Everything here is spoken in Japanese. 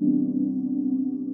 うん。